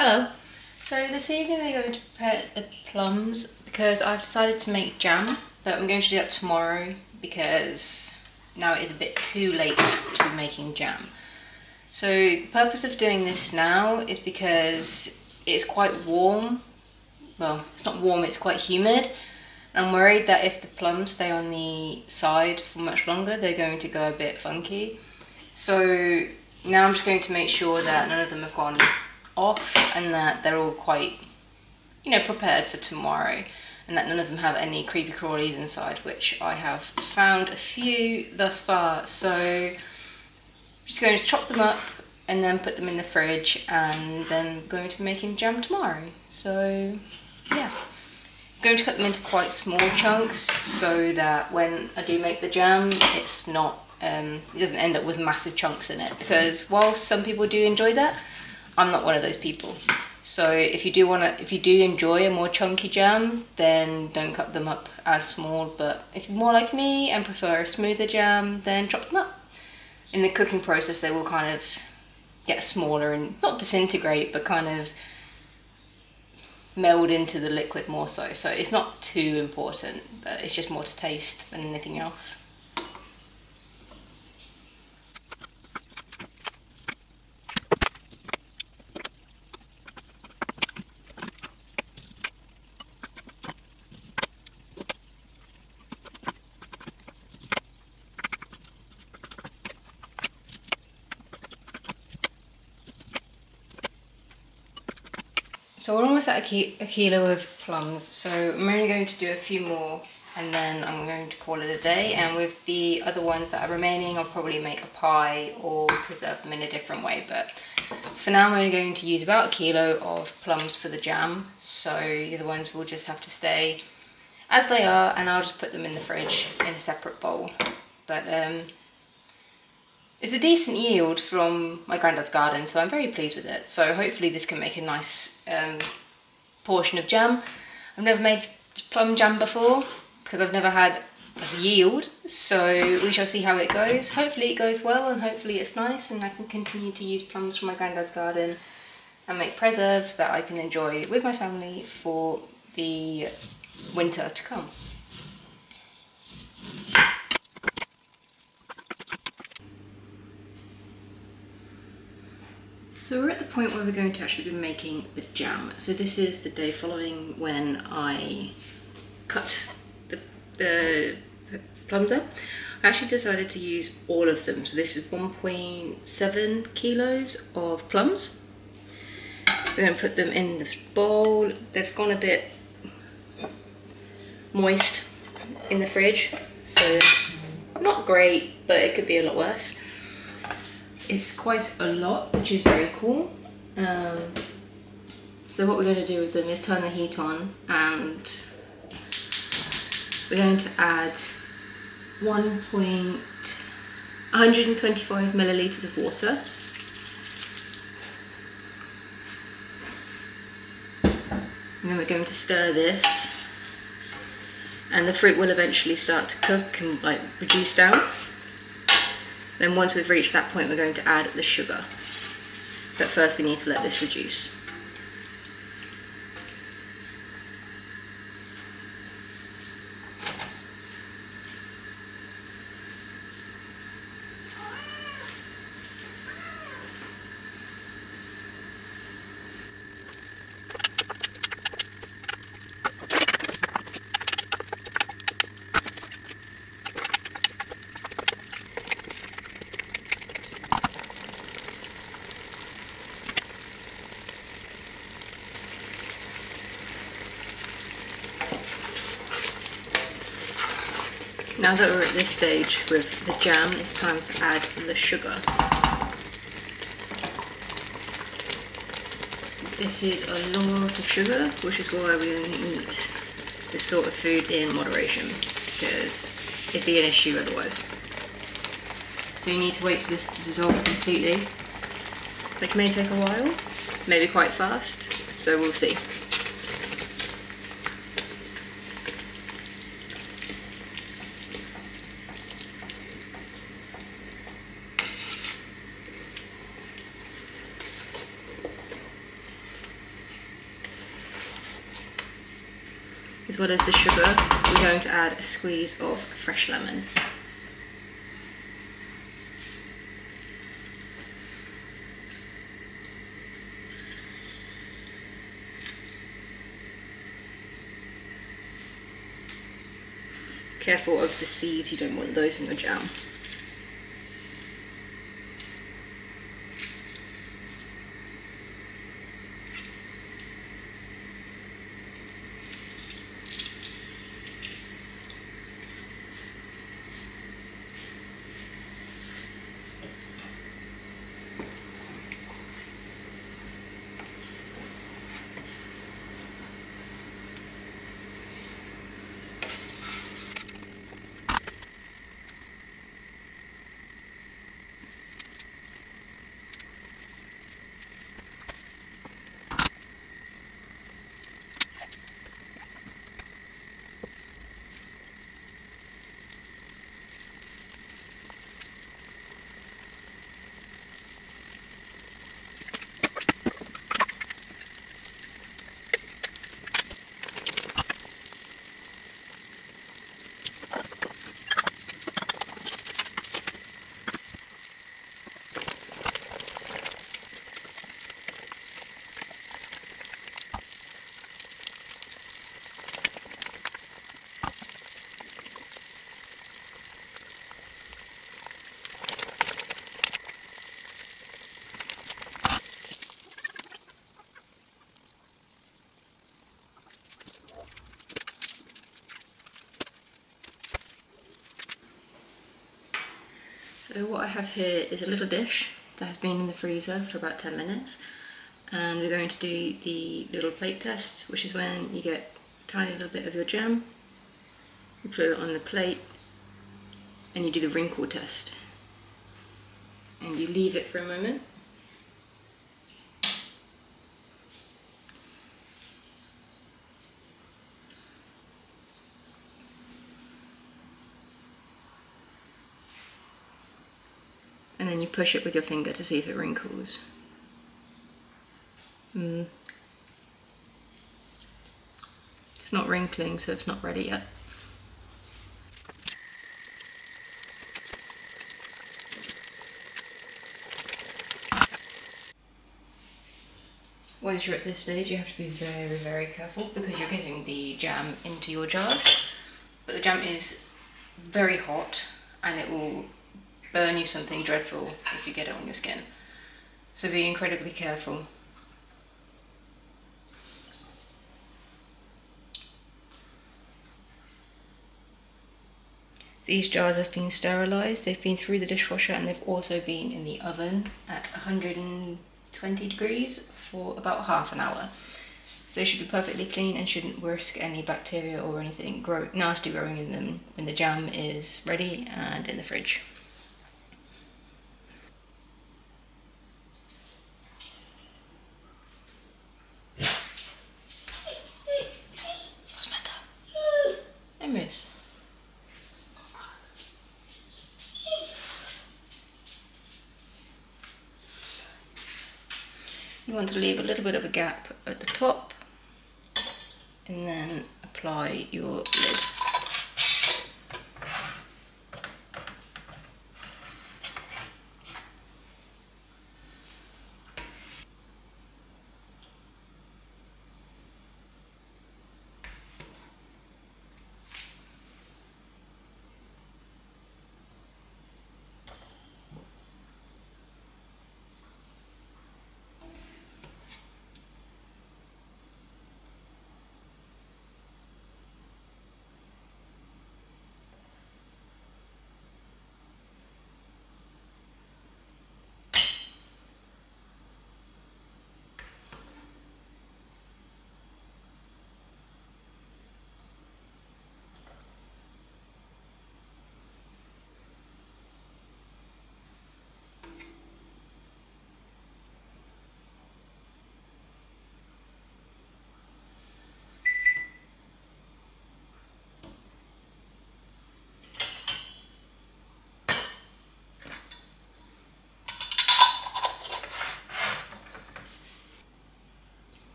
Hello. So this evening we're going to prepare the plums because I've decided to make jam, but I'm going to do that tomorrow because now it is a bit too late to be making jam. So the purpose of doing this now is because it's quite warm. Well, it's not warm, it's quite humid. I'm worried that if the plums stay on the side for much longer, they're going to go a bit funky. So now I'm just going to make sure that none of them have gone off and that they're all quite, you know, prepared for tomorrow and that none of them have any creepy crawlies inside, which I have found a few thus far. So I'm just going to chop them up and then put them in the fridge and then going to be making jam tomorrow. So yeah. I'm going to cut them into quite small chunks so that when I do make the jam, it's not, um, it doesn't end up with massive chunks in it because while some people do enjoy that, I'm not one of those people. So if you do want to, if you do enjoy a more chunky jam, then don't cut them up as small. But if you're more like me and prefer a smoother jam, then chop them up. In the cooking process, they will kind of get smaller and not disintegrate, but kind of meld into the liquid more so. So it's not too important, but it's just more to taste than anything else. So we're almost at a, a, kilo of plums, so I'm only going to do a few more and then I'm going to call it a day. And with the other ones that are remaining, I'll probably make a pie or preserve them in a different way. But for now, I'm only going to use about a kilo of plums for the jam. So the other ones will just have to stay as they are and I'll just put them in the fridge in a separate bowl. But um, it's a decent yield from my granddad's garden, so I'm very pleased with it. So hopefully this can make a nice um, portion of jam. I've never made plum jam before because I've never had a yield, so we shall see how it goes. Hopefully it goes well and hopefully it's nice and I can continue to use plums from my granddad's garden and make preserves that I can enjoy with my family for the winter to come. So we're at the point where we're going to actually be making the jam. So this is the day following when I cut the, the, the plums up. I actually decided to use all of them. So this is 1.7 kilos of plums. We're going to put them in the bowl. They've gone a bit moist in the fridge. So not great, but it could be a lot worse it's quite a lot, which is very cool. Um, so what we're going to do with them is turn the heat on and we're going to add 1.125 milliliters of water. And then we're going to stir this and the fruit will eventually start to cook and like reduce down. Then once we've reached that point, we're going to add the sugar. But first we need to let this reduce. Now that we're at this stage with the jam, it's time to add the sugar. This is a lot of sugar, which is why we only eat this sort of food in moderation, because it'd be an issue otherwise. So you need to wait for this to dissolve completely. It may take a while, maybe quite fast, so we'll see. As well as the sugar, we're going to add a squeeze of fresh lemon. Careful of the seeds, you don't want those in your jam. So what I have here is a little dish that has been in the freezer for about 10 minutes. And we're going to do the little plate test which is when you get a tiny little bit of your jam, you put it on the plate and you do the wrinkle test. And you leave it for a moment and then you push it with your finger to see if it wrinkles. Mm. It's not wrinkling, so it's not ready yet. Once you're at this stage, you have to be very, very careful because you're getting the jam into your jars. But the jam is very hot and it will burn you something dreadful if you get it on your skin. So be incredibly careful. These jars have been sterilised, they've been through the dishwasher and they've also been in the oven at 120 degrees for about half an hour. So they should be perfectly clean and shouldn't risk any bacteria or anything grow nasty growing in them when the jam is ready and in the fridge. You want to leave a little bit of a gap at the top and then apply your lid.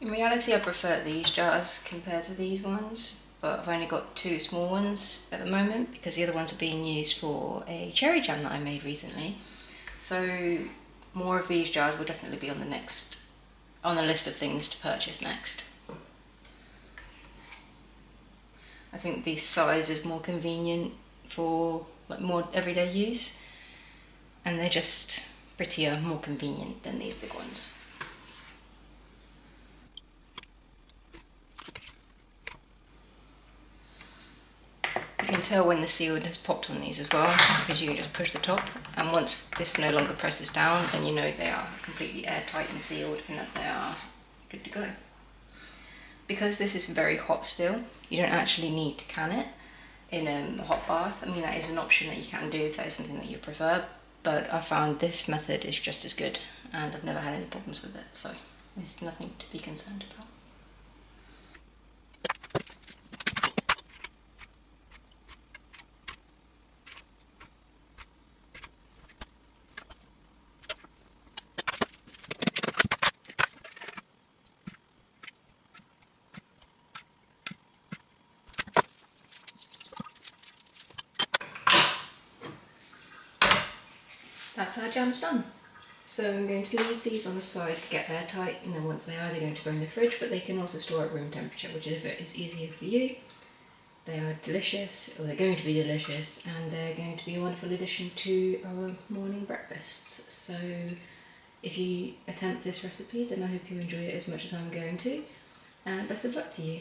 In reality, I prefer these jars compared to these ones, but I've only got two small ones at the moment because the other ones are being used for a cherry jam that I made recently. So more of these jars will definitely be on the next, on the list of things to purchase next. I think this size is more convenient for like more everyday use and they're just prettier, more convenient than these big ones. Tell when the seal has popped on these as well because you can just push the top and once this no longer presses down then you know they are completely airtight and sealed and that they are good to go. Because this is very hot still, you don't actually need to can it in um, a hot bath. I mean that is an option that you can do if that is something that you prefer but I found this method is just as good and I've never had any problems with it so there's nothing to be concerned about. That's our jam's done. So I'm going to leave these on the side to get airtight and then once they are they're going to go in the fridge but they can also store at room temperature which is, is easier for you. They are delicious, or they're going to be delicious and they're going to be a wonderful addition to our morning breakfasts. So if you attempt this recipe then I hope you enjoy it as much as I'm going to and best of luck to you.